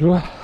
Bonjour.